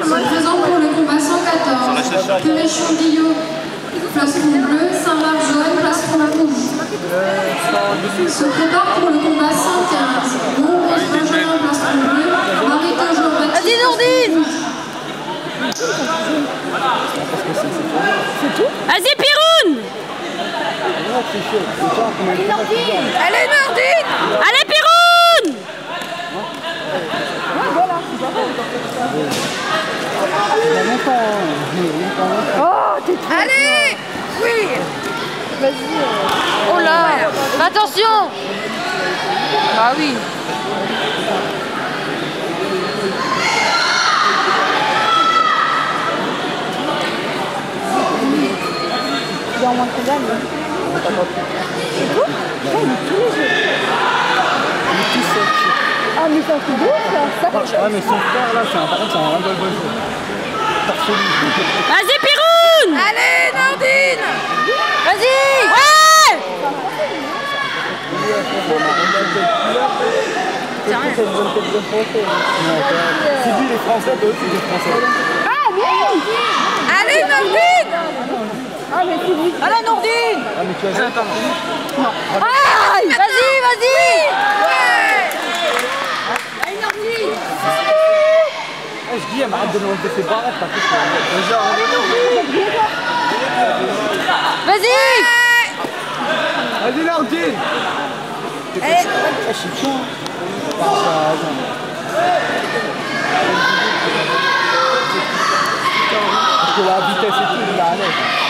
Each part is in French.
Se présente pour le combat 114. Péréchon Guillot, plastron bleu, Saint-Marc jaune, plastron rouge. Se prépare pour le combat 115. Bon, Benjamin, plastron bleu, Marito Jean Vas-y Nourdine Vas-y Piroun. Allez Nourdine Allez Piroun. Allez. Oui. Vas-y Oh là. Attention. Bah oui C'est tout il est tous les jeux. Ah, mais c'est un truc de ouf, là. Ça, Ouais mais son frère là c'est un par contre c'est un bon jour. Vas-y Piroun Allez Nordine Vas-y Ouais c'est lui il est français, toi aussi il est français. Ah, oui Allez Nordine Ah, mais c'est lui. Allez Nordine. Ah mais tu as Attends. Aïe Vas-y, vas-y. Eh, je dis, elle m'arrête de me enlever ses barrettes, t'as fait quoi Genre, Vas-y. Vas-y Nardine Allez Eh, je suis chaud. Ah, ça, attends. Parce que la vitesse et tout, il est à l'aise.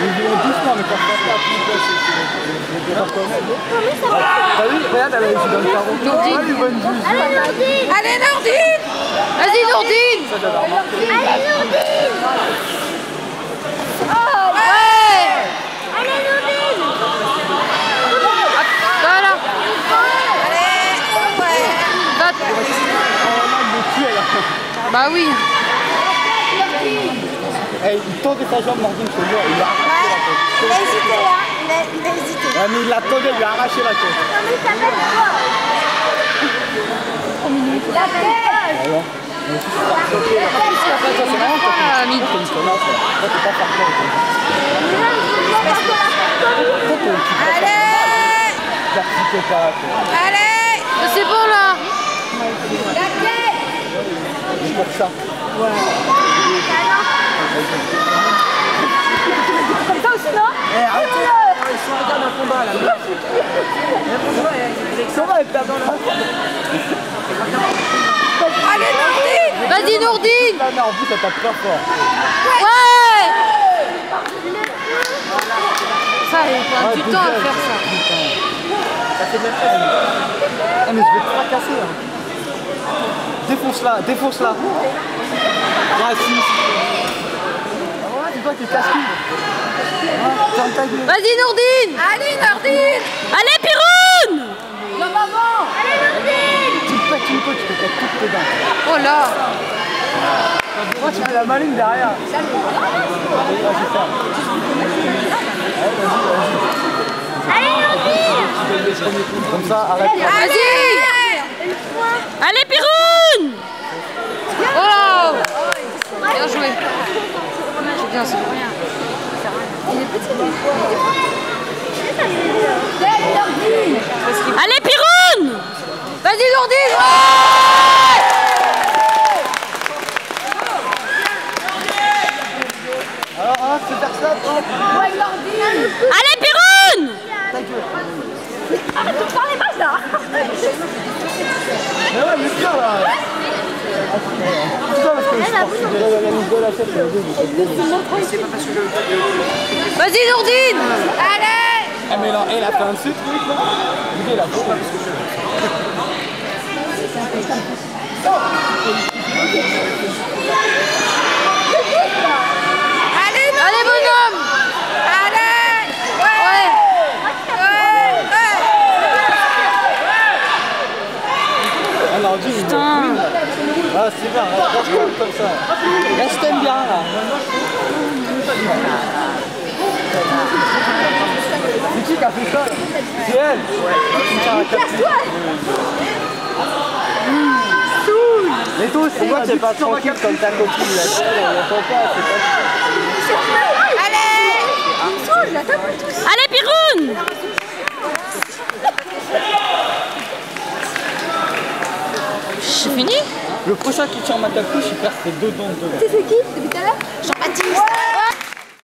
Allez Piroun Vas-y Allez doucement. Et trop doucement. Ouais. Ah. Allez Nordine Nordine. Ouais Voilà Va- Bah oui il tendait sa jambe, Nordine, je te jure, il a arraché la tête. Il a hésité, hein. Il a, il a hésité. Ouais, mais il l'a tendu, il lui a arraché la tête. Non, mais il s'appelle quoi La tête Alors Ça, Ah, Allez. Allez C'est bon là La tête C'est pour ça. Comme ça aussi, non Eh, arrêtez Ils sont en train d'un combat là. Ça va, elle perd dans la Allez Nourdine Vas-y Nourdine Là, mais en plus, ça tape pas fort. Ouais Ça, il petit deux temps à faire ça. Ça fait de la peine. Ah, mais je vais te fracasser. Hein. Défonce-la, défonce-la. Gueule. Vas-y Nourdine. Allez Nourdine. Allez Piroun Tu te pètes une côte, tu te pètes toutes tes dents. Oh là. Moi, tu fais la maligne derrière. Allez, ferme. Comme ça, arrête. Vas-y. Allez Piroun Oh Bien joué Allez Piroun! Vas-y Nourdine Ouais Alors, hein, c'est faire ça, toi. Allez Piroun Arrête de parler pas, là Mais ouais, mais tiens, là. Putain, parce que je Vas-y, Nourdine Allez Ah mais là, elle a fait un de ces trucs là. Regardez la peau, parce que je Allez, Allez, bonhomme Allez Ouais Ouais Ouais Ah non, dis, Putain Ah c'est bien, reste comme- ça. Reste bien là. C'est qui qui a fait ça C'est elle Mais toi aussi, pourquoi t'es pas tranquille comme ta copine là On l'entend pas, c'est pas Allez Allez, Piroun Le prochain qui tire ma couche, il perd ses deux dents de devant. C'est qui depuis tout à l'heure? Jean-Baptiste. Ouais.